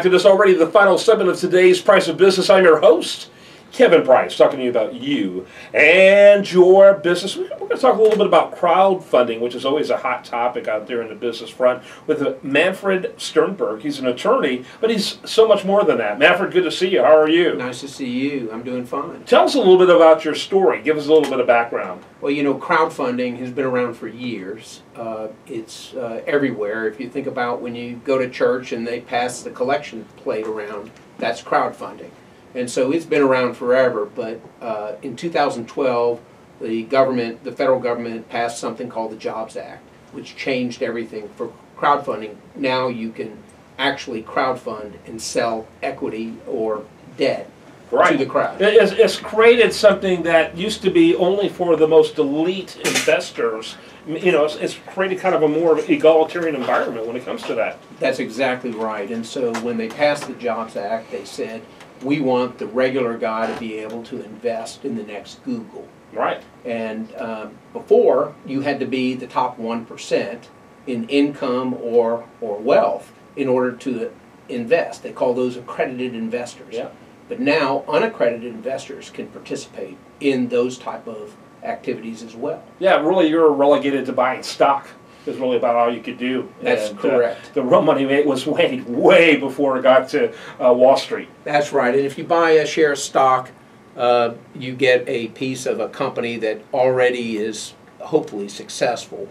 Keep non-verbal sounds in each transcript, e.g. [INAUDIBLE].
back to this already, the final segment of today's Price of Business. I'm your host, Kevin Price, talking to you about you and your business. We're going to talk a little bit about crowdfunding, which is always a hot topic out there in the business front, with Manfred Sternberg. He's an attorney, but he's so much more than that. Manfred, good to see you. How are you? Nice to see you. I'm doing fine. Tell us a little bit about your story. Give us a little bit of background. Well, you know, crowdfunding has been around for years. Uh, it's uh, everywhere. If you think about when you go to church and they pass the collection plate around, that's crowdfunding. And so it's been around forever, but uh, in 2012, the government, the federal government passed something called the Jobs Act, which changed everything for crowdfunding. Now you can actually crowdfund and sell equity or debt right. to the crowd. It's, it's created something that used to be only for the most elite investors. You know, it's, it's created kind of a more egalitarian environment when it comes to that. That's exactly right. And so when they passed the Jobs Act, they said, we want the regular guy to be able to invest in the next Google. Right. And um, before, you had to be the top 1% in income or, or wealth in order to invest. They call those accredited investors. Yeah. But now, unaccredited investors can participate in those type of activities as well. Yeah, really, you're relegated to buying stock is really about all you could do. That's and, uh, correct. Uh, the real money was made way before it got to uh, Wall Street. That's right. And if you buy a share of stock, uh, you get a piece of a company that already is hopefully successful.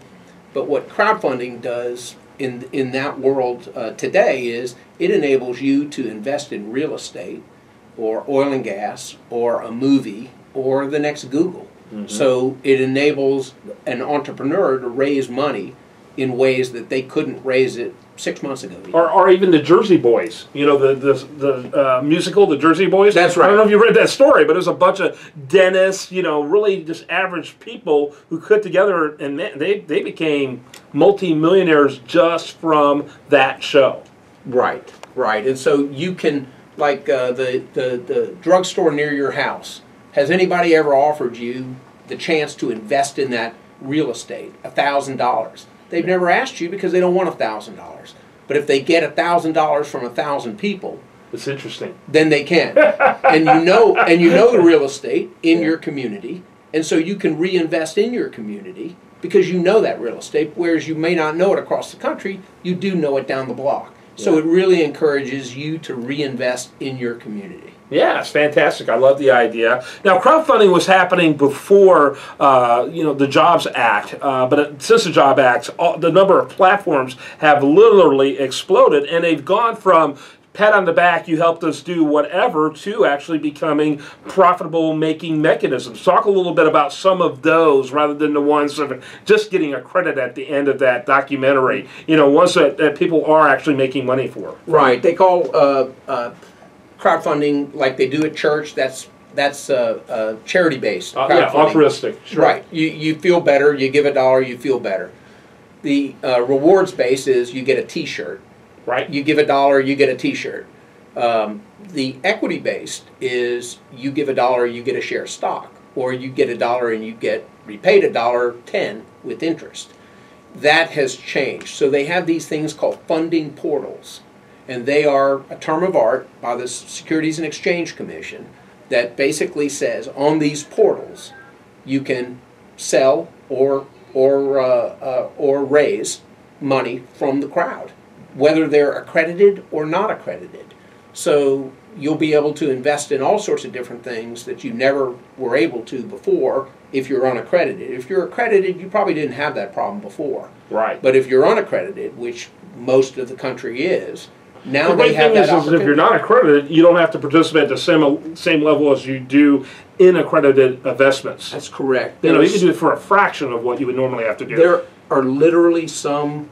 But what crowdfunding does in in that world uh, today is it enables you to invest in real estate, or oil and gas, or a movie, or the next Google. Mm-hmm. So it enables an entrepreneur to raise money in ways that they couldn't raise it six months ago. Or, or even the Jersey Boys, you know, the the, the uh, musical, the Jersey Boys. That's right. I don't know if you read that story, but it was a bunch of dentists, you know, really just average people who put together, and they they became multimillionaires just from that show. Right, right, and so you can like uh, the the the drugstore near your house. Has anybody ever offered you the chance to invest in that real estate, a thousand dollars? They've never asked you because they don't want a thousand dollars. But if they get a thousand dollars from a thousand people, it's interesting. Then they can, [LAUGHS] and you know, and you know the real estate in your community, and so you can reinvest in your community because you know that real estate. Whereas you may not know it across the country, you do know it down the block. So yeah. it really encourages you to reinvest in your community. Yeah, it's fantastic. I love the idea. Now, crowdfunding was happening before, uh, you know, the Jobs Act, uh, but since the Job Act, all, the number of platforms have literally exploded, and they've gone from pat on the back, you helped us do whatever, to actually becoming profitable making mechanisms. Talk a little bit about some of those rather than the ones are just getting a credit at the end of that documentary. You know, ones that, that people are actually making money for. Right. They call uh, uh, crowdfunding like they do at church. That's that's uh, uh, charity based. Uh, yeah, altruistic. Sure. Right. You you feel better. You give a dollar. You feel better. The uh, rewards base is you get a T-shirt. Right. You give a dollar. You get a T-shirt. Um, the equity based is you give a dollar, you get a share of stock, or you get a dollar and you get repaid a dollar ten with interest. That has changed. So they have these things called funding portals and they are a term of art by the Securities and Exchange Commission that basically says on these portals you can sell or or uh, uh, or raise money from the crowd, whether they're accredited or not accredited. So you'll be able to invest in all sorts of different things that you never were able to before if you're unaccredited. If you're accredited, you probably didn't have that problem before. Right. But if you're unaccredited, which most of the country is, now the they have thing that is, is if you're not accredited, you don't have to participate at the same same level as you do in accredited investments. That's correct. you know, you can do it for a fraction of what you would normally have to do. There are literally some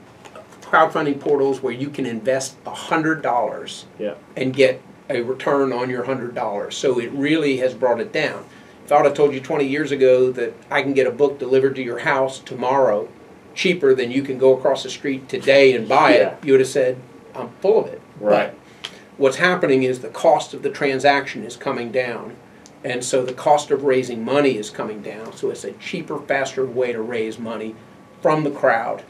crowdfunding portals where you can invest hundred dollars yeah. and get a return on your hundred dollars. So it really has brought it down. If I would have told you 20 years ago that I can get a book delivered to your house tomorrow cheaper than you can go across the street today and buy yeah. it, you would have said, I'm full of it. Right. But what's happening is the cost of the transaction is coming down. And so the cost of raising money is coming down. So it's a cheaper, faster way to raise money from the crowd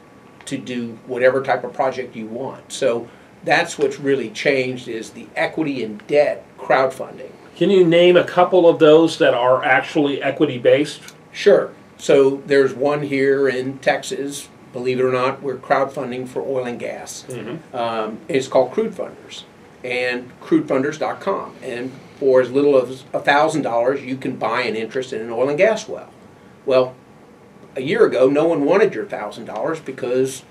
to do whatever type of project you want. So that's what's really changed is the equity and debt crowdfunding. Can you name a couple of those that are actually equity based? Sure. So there's one here in Texas. Believe it or not, we're crowdfunding for oil and gas. Um, it's called Crude Funders, and crudefunders.com. And for as little as thousand dollars, you can buy an interest in an oil and gas well. Well, a year ago, no one wanted your thousand dollars because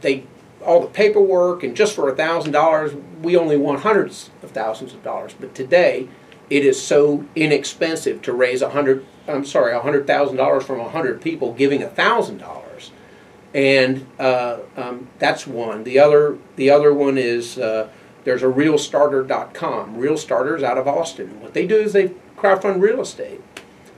they all the paperwork and just for a thousand dollars, we only want hundreds of thousands of dollars. But today, it is so inexpensive to raise a hundred. I'm sorry, a hundred thousand dollars from a hundred people giving a thousand dollars, and uh, um, that's one. The other, the other one is uh, there's a RealStarter.com. Real Starters out of Austin. What they do is they crowdfund real estate.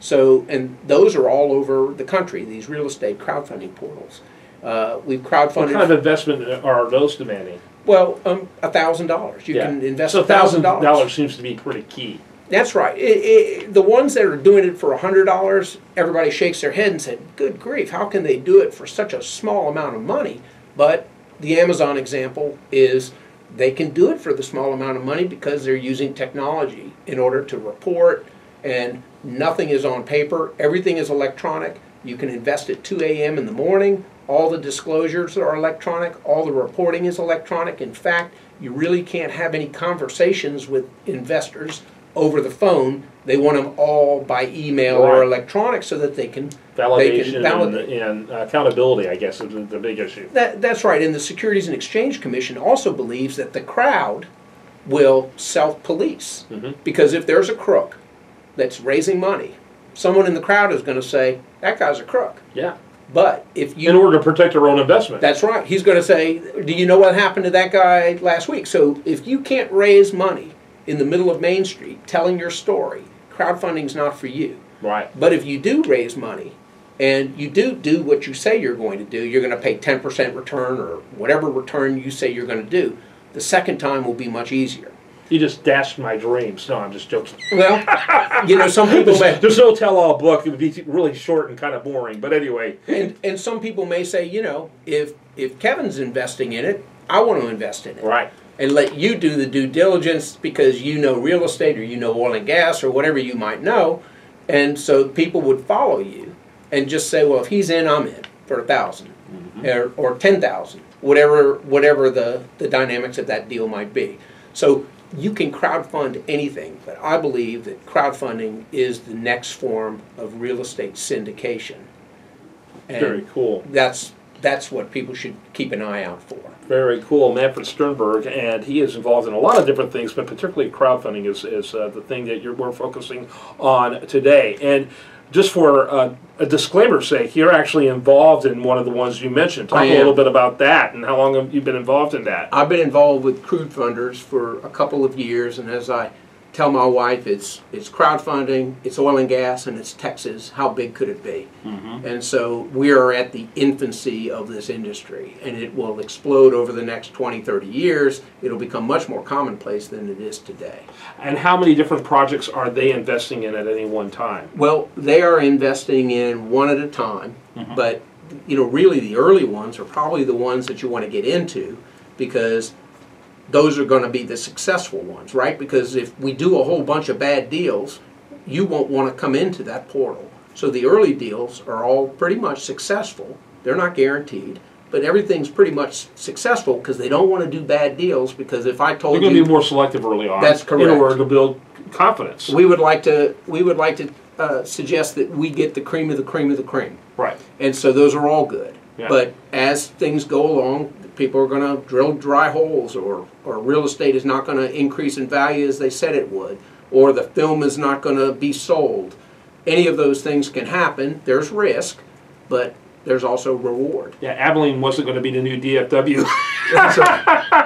So, and those are all over the country. These real estate crowdfunding portals. Uh, we've crowdfunded. What kind of investment are those demanding? Well, um, a thousand dollars. You Yeah. can invest So a thousand dollars. dollars seems to be pretty key. That's right. It, it, the ones that are doing it for a hundred dollars, everybody shakes their head and said, "Good grief! How can they do it for such a small amount of money?" But the Amazon example is they can do it for the small amount of money because they're using technology in order to report, and nothing is on paper. Everything is electronic. You can invest at 2 a.m. in the morning. All the disclosures are electronic. All the reporting is electronic. In fact, you really can't have any conversations with investors over the phone. They want them all by email or Right. electronic so that they can they Validation can and, and accountability, I guess, is the, the big issue. That, that's right. And the Securities and Exchange Commission also believes that the crowd will self police. Mhm. Because if there's a crook that's raising money, someone in the crowd is going to say, that guy's a crook. Yeah. But if you In order to protect their own investment. That's right. He's going to say, "Do you know what happened to that guy last week?" So if you can't raise money in the middle of Main Street telling your story, crowdfunding's not for you. right. But if you do raise money and you do do what you say you're going to do, you're going to pay 10% return or whatever return you say you're going to do. The second time will be much easier. You just dashed my dreams. No, I'm just joking. [LAUGHS] Well, you know, some people may [LAUGHS] There's no tell-all book. It would be really short and kind of boring. But anyway, and, and some people may say, you know, if if Kevin's investing in it, I want to invest in it. right. And let you do the due diligence because you know real estate or you know oil and gas or whatever you might know. And so people would follow you and just say, well, if he's in, I'm in for a 1000 mm-hmm. or, or 10,000, whatever, whatever the, the dynamics of that deal might be. So you can crowdfund anything, but I believe that crowdfunding is the next form of real estate syndication. And Very cool. that's, that's what people should keep an eye out for. Very cool, Manfred Sternberg, and he is involved in a lot of different things, but particularly crowdfunding is, is uh, the thing that you're, we're focusing on today. And just for uh, a disclaimer's sake, you're actually involved in one of the ones you mentioned. Talk I a am. little bit about that and how long have you been involved in that? I've been involved with crude funders for a couple of years, and as I tell my wife, it's it's crowdfunding, it's oil and gas, and it's Texas. How big could it be? Mm-hmm. And so we are at the infancy of this industry, and it will explode over the next 20, 30 years. It'll become much more commonplace than it is today. And how many different projects are they investing in at any one time? Well, they are investing in one at a time, mm-hmm. but you know, really the early ones are probably the ones that you want to get into because those are going to be the successful ones, right? Because if we do a whole bunch of bad deals, you won't want to come into that portal. So the early deals are all pretty much successful. They're not guaranteed, but everything's pretty much successful because they don't want to do bad deals because if I told They're going to be more selective early on. That's correct. In order to build confidence. we would like to we would like to uh, suggest that we get the cream of the cream of the cream. right. And so those are all good. Yeah. But as things go along, people are going to drill dry holes, or, or real estate is not going to increase in value as they said it would, or the film is not going to be sold. Any of those things can happen. There's risk, but there's also reward. Yeah, Abilene wasn't going to be the new DFW. [LAUGHS]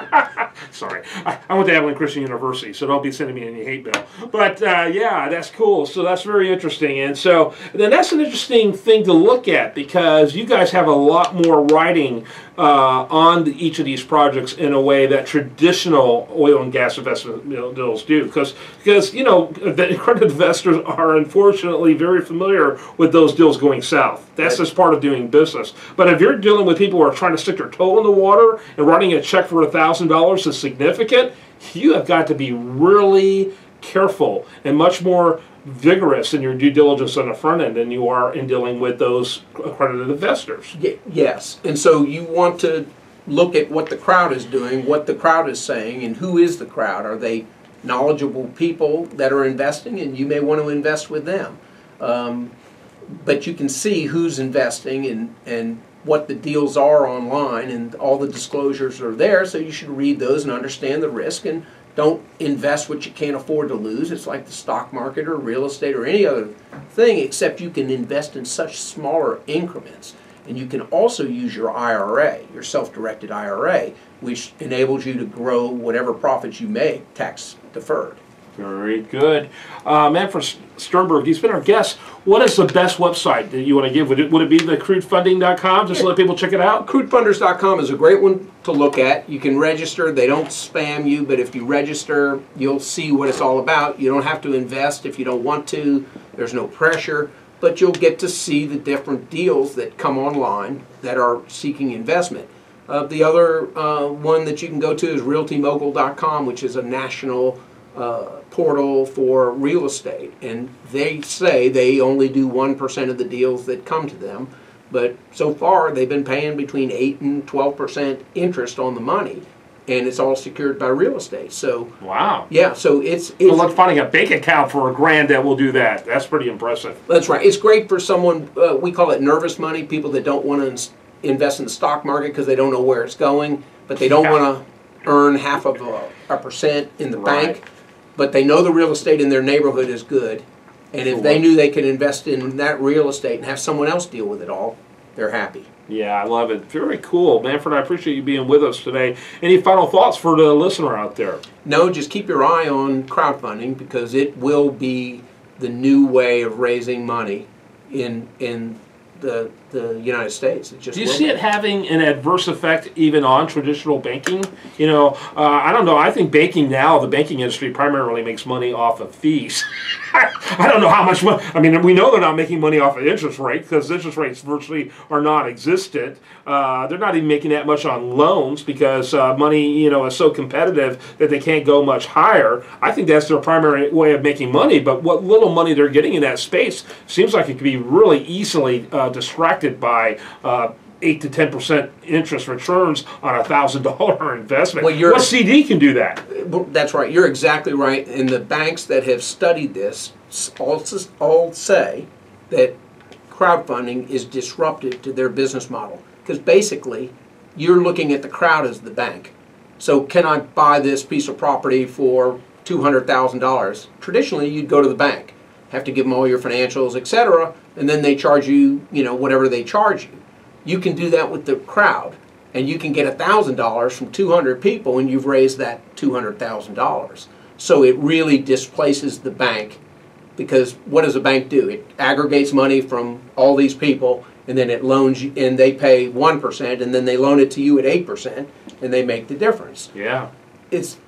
Sorry, I, I went to Abilene Christian University, so don't be sending me any hate mail. But uh, yeah, that's cool. So that's very interesting, and so then that's an interesting thing to look at because you guys have a lot more writing uh, on the, each of these projects in a way that traditional oil and gas investment deals do. Because because you know [LAUGHS] credit investors are unfortunately very familiar with those deals going south. That's just part of doing business. But if you're dealing with people who are trying to stick their toe in the water and writing a check for a thousand dollars is significant, you have got to be really careful and much more vigorous in your due diligence on the front end than you are in dealing with those accredited investors. Yes, and so you want to look at what the crowd is doing, what the crowd is saying, and who is the crowd. Are they knowledgeable people that are investing, and you may want to invest with them. Um, but you can see who's investing and, and what the deals are online, and all the disclosures are there, so you should read those and understand the risk and don't invest what you can't afford to lose. It's like the stock market or real estate or any other thing, except you can invest in such smaller increments. And you can also use your IRA, your self directed IRA, which enables you to grow whatever profits you make tax deferred. Very good. Uh, Manfred Sternberg, he's been our guest. What is the best website that you want to give? Would it, would it be the crudefunding.com? Just yeah. let people check it out? Crudefunders.com is a great one to look at. You can register. They don't spam you, but if you register, you'll see what it's all about. You don't have to invest if you don't want to. There's no pressure, but you'll get to see the different deals that come online that are seeking investment. Uh, the other uh, one that you can go to is realtymogul.com, which is a national uh, portal for real estate. And they say they only do 1% of the deals that come to them. But so far, they've been paying between 8 and 12% interest on the money. And it's all secured by real estate. So wow, yeah. So it's it's well, like finding a bank account for a grand that will do that. That's pretty impressive. That's right. It's great for someone. Uh, we call it nervous money. People that don't want to invest in the stock market because they don't know where it's going, but they don't yeah. want to earn half of a, a percent in the right. bank but they know the real estate in their neighborhood is good. And if they knew they could invest in that real estate and have someone else deal with it all, they're happy. Yeah, I love it. Very cool. Manfred, I appreciate you being with us today. Any final thoughts for the listener out there? No, just keep your eye on crowdfunding because it will be the new way of raising money in in the the United States. It just Do you see it having an adverse effect even on traditional banking? You know, uh, I don't know. I think banking now, the banking industry primarily makes money off of fees. [LAUGHS] I don't know how much money. I mean, we know they're not making money off of interest rate because interest rates virtually are non-existent. Uh, they're not even making that much on loans because uh, money, you know, is so competitive that they can't go much higher. I think that's their primary way of making money. But what little money they're getting in that space seems like it could be really easily uh, distracted by uh, eight to ten percent interest returns on a thousand dollar [LAUGHS] investment. Well, what CD can do that? That's right. You're exactly right. And the banks that have studied this all, all say that crowdfunding is disruptive to their business model because basically you're looking at the crowd as the bank. So can I buy this piece of property for two hundred thousand dollars? Traditionally, you'd go to the bank have to give them all your financials, etc., and then they charge you, you know, whatever they charge you. You can do that with the crowd, and you can get $1,000 from 200 people, and you've raised that $200,000. So it really displaces the bank because what does a bank do? It aggregates money from all these people, and then it loans you, and they pay 1%, and then they loan it to you at 8%, and they make the difference. Yeah. It's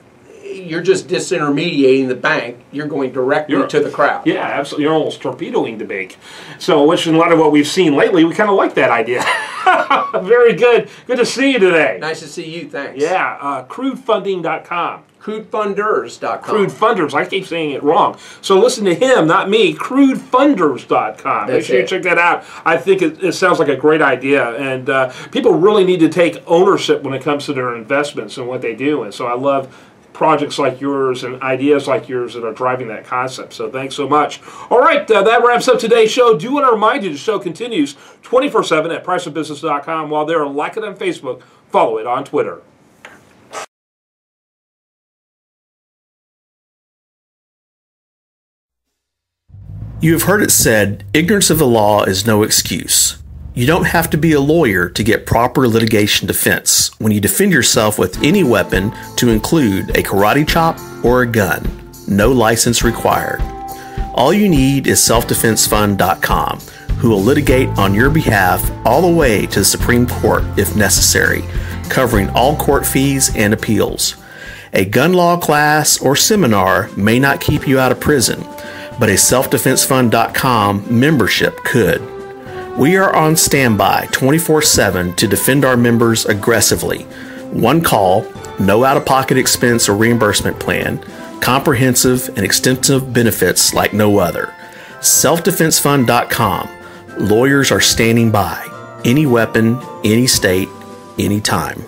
you're just disintermediating the bank. You're going directly you're, to the crowd. Yeah, absolutely. You're almost torpedoing the bank. So, which in a lot of what we've seen lately, we kind of like that idea. [LAUGHS] Very good. Good to see you today. Nice to see you. Thanks. Yeah, uh, crudefunding.com. Crudefunders.com. Crude Funders. I keep saying it wrong. So listen to him, not me. Crudefunders.com. Make sure you check that out. I think it, it sounds like a great idea. And uh, people really need to take ownership when it comes to their investments and what they do. And so I love projects like yours and ideas like yours that are driving that concept. So thanks so much. All right, uh, that wraps up today's show. Do want to remind you the show continues 24 7 at priceofbusiness.com. While there, like it on Facebook, follow it on Twitter. You have heard it said, ignorance of the law is no excuse. You don't have to be a lawyer to get proper litigation defense when you defend yourself with any weapon to include a karate chop or a gun. No license required. All you need is selfdefensefund.com, who will litigate on your behalf all the way to the Supreme Court if necessary, covering all court fees and appeals. A gun law class or seminar may not keep you out of prison, but a selfdefensefund.com membership could. We are on standby 24 7 to defend our members aggressively. One call, no out of pocket expense or reimbursement plan, comprehensive and extensive benefits like no other. Selfdefensefund.com. Lawyers are standing by. Any weapon, any state, anytime.